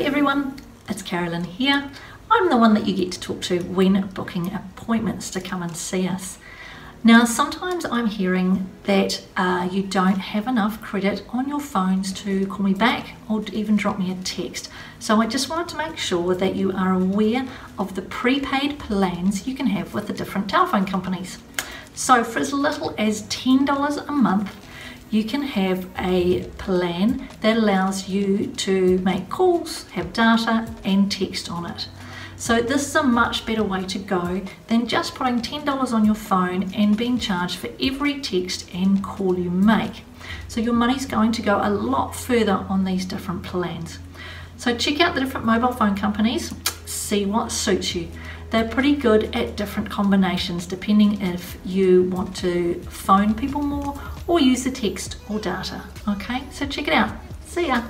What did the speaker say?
Everyone, it's Carolyn here. I'm the one that you get to talk to when booking appointments to come and see us. Now, sometimes I'm hearing that uh, you don't have enough credit on your phones to call me back or even drop me a text. So I just wanted to make sure that you are aware of the prepaid plans you can have with the different telephone companies. So for as little as $10 a month, you can have a plan that allows you to make calls, have data and text on it. So this is a much better way to go than just putting $10 on your phone and being charged for every text and call you make. So your money's going to go a lot further on these different plans. So check out the different mobile phone companies, see what suits you. They're pretty good at different combinations depending if you want to phone people more or use the text or data. Okay, so check it out. See ya.